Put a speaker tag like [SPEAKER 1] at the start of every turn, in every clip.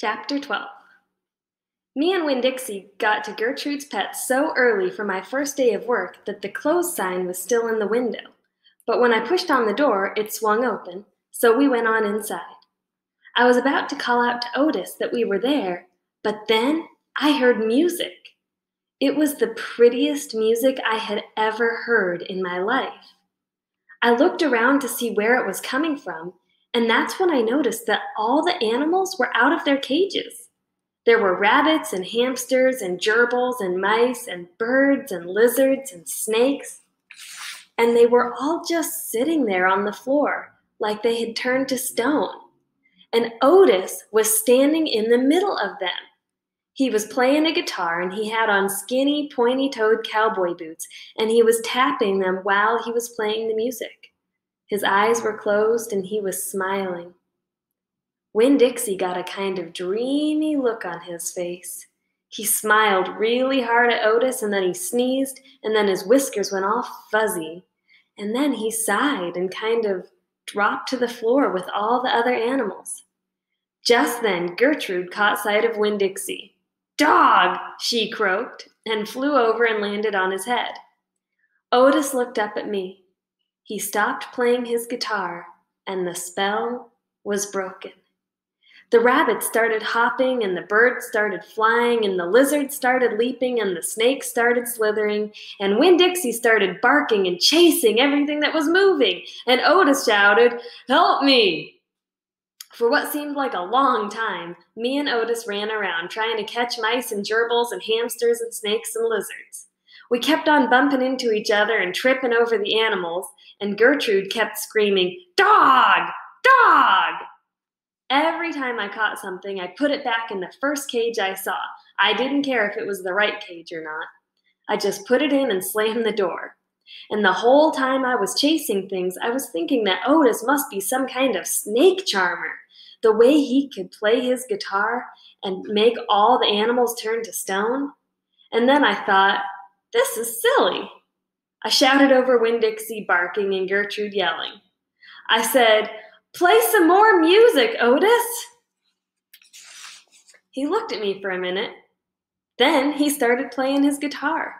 [SPEAKER 1] Chapter 12 Me and Winn Dixie got to Gertrude's Pet so early for my first day of work that the closed sign was still in the window. But when I pushed on the door, it swung open, so we went on inside. I was about to call out to Otis that we were there, but then I heard music. It was the prettiest music I had ever heard in my life. I looked around to see where it was coming from, and that's when I noticed that all the animals were out of their cages. There were rabbits and hamsters and gerbils and mice and birds and lizards and snakes. And they were all just sitting there on the floor like they had turned to stone. And Otis was standing in the middle of them. He was playing a guitar and he had on skinny, pointy toed cowboy boots, and he was tapping them while he was playing the music. His eyes were closed and he was smiling. Winn Dixie got a kind of dreamy look on his face. He smiled really hard at Otis and then he sneezed and then his whiskers went all fuzzy. And then he sighed and kind of dropped to the floor with all the other animals. Just then, Gertrude caught sight of Winn Dixie. Dog! she croaked and flew over and landed on his head. Otis looked up at me. He stopped playing his guitar, and the spell was broken. The rabbits started hopping, and the birds started flying, and the lizards started leaping, and the snakes started slithering, and Winn Dixie started barking and chasing everything that was moving, and Otis shouted, Help me! For what seemed like a long time, me and Otis ran around trying to catch mice and gerbils and hamsters and snakes and lizards. We kept on bumping into each other and tripping over the animals, and Gertrude kept screaming, Dog! Dog! Every time I caught something, I put it back in the first cage I saw. I didn't care if it was the right cage or not. I just put it in and slammed the door. And the whole time I was chasing things, I was thinking that Otis must be some kind of snake charmer. The way he could play his guitar and make all the animals turn to stone. And then I thought, this is silly. I shouted over Winn Dixie barking and Gertrude yelling. I said, Play some more music, Otis. He looked at me for a minute. Then he started playing his guitar.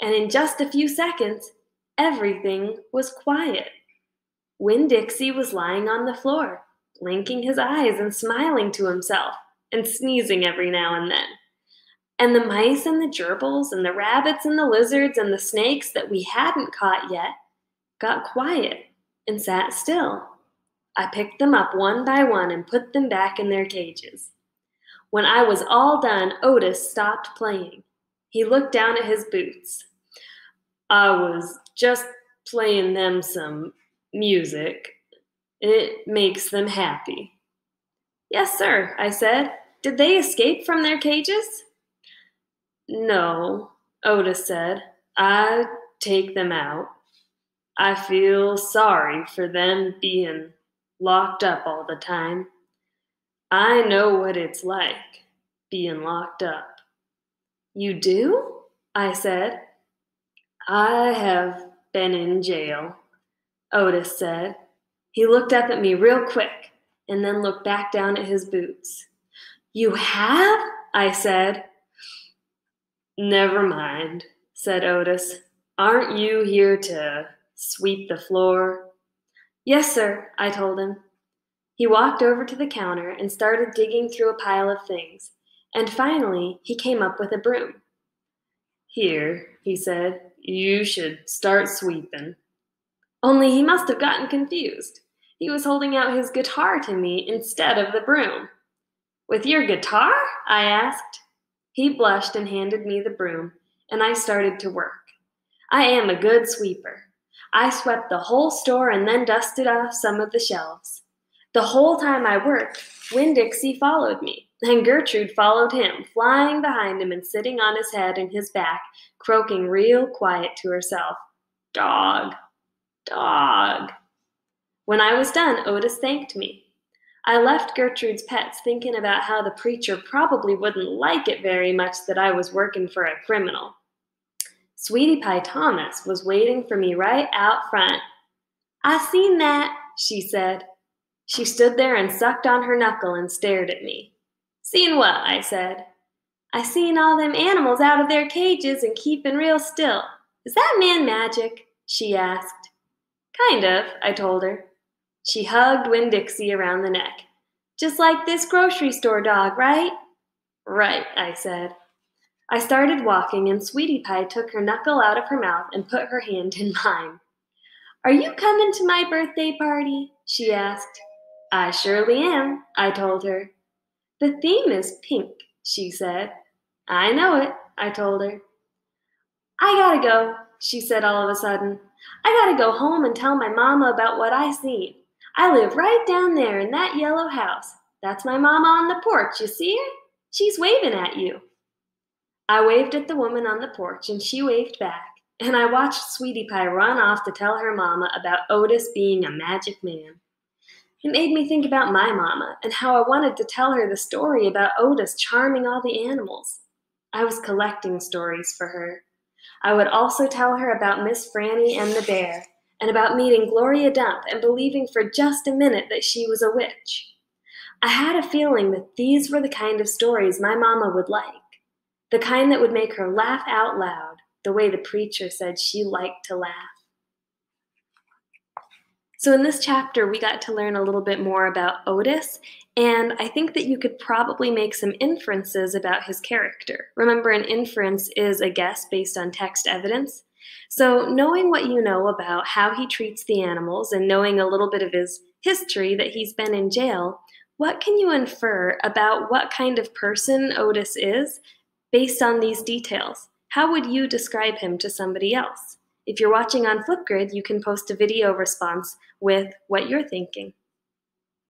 [SPEAKER 1] And in just a few seconds, everything was quiet. Winn Dixie was lying on the floor, blinking his eyes and smiling to himself, and sneezing every now and then. And the mice and the gerbils and the rabbits and the lizards and the snakes that we hadn't caught yet got quiet and sat still. I picked them up one by one and put them back in their cages. When I was all done, Otis stopped playing. He looked down at his boots. I was just playing them some music. It makes them happy. Yes, sir, I said. Did they escape from their cages? No, Otis said. I take them out. I feel sorry for them being locked up all the time. I know what it's like being locked up. You do? I said. I have been in jail, Otis said. He looked up at me real quick and then looked back down at his boots. You have? I said. Never mind, said Otis. Aren't you here to sweep the floor? Yes, sir, I told him. He walked over to the counter and started digging through a pile of things, and finally he came up with a broom. Here, he said, you should start sweeping. Only he must have gotten confused. He was holding out his guitar to me instead of the broom. With your guitar? I asked. He blushed and handed me the broom, and I started to work. I am a good sweeper. I swept the whole store and then dusted off some of the shelves. The whole time I worked, Winn Dixie followed me, and Gertrude followed him, flying behind him and sitting on his head and his back, croaking real quiet to herself. Dog, dog. When I was done, Otis thanked me. I left Gertrude's pets thinking about how the preacher probably wouldn't like it very much that I was working for a criminal. Sweetie Pie Thomas was waiting for me right out front. I seen that, she said. She stood there and sucked on her knuckle and stared at me. Seen what? I said. I seen all them animals out of their cages and keeping real still. Is that man magic? She asked. Kind of, I told her. She hugged Winn Dixie around the neck. Just like this grocery store dog, right? Right, I said. I started walking, and Sweetie Pie took her knuckle out of her mouth and put her hand in mine. Are you coming to my birthday party? she asked. I surely am, I told her. The theme is pink, she said. I know it, I told her. I gotta go, she said all of a sudden. I gotta go home and tell my mama about what I seen. I live right down there in that yellow house. That's my mama on the porch, you see her? She's waving at you. I waved at the woman on the porch, and she waved back, and I watched Sweetie Pie run off to tell her mama about Otis being a magic man. It made me think about my mama and how I wanted to tell her the story about Otis charming all the animals. I was collecting stories for her. I would also tell her about Miss Franny and the bear, and about meeting Gloria Dump and believing for just a minute that she was a witch. I had a feeling that these were the kind of stories my mama would like, the kind that would make her laugh out loud, the way the preacher said she liked to laugh. So, in this chapter, we got to learn a little bit more about Otis, and I think that you could probably make some inferences about his character. Remember, an inference is a guess based on text evidence. So, knowing what you know about how he treats the animals and knowing a little bit of his history that he's been in jail, what can you infer about what kind of person Otis is based on these details? How would you describe him to somebody else? If you're watching on Flipgrid, you can post a video response with what you're thinking.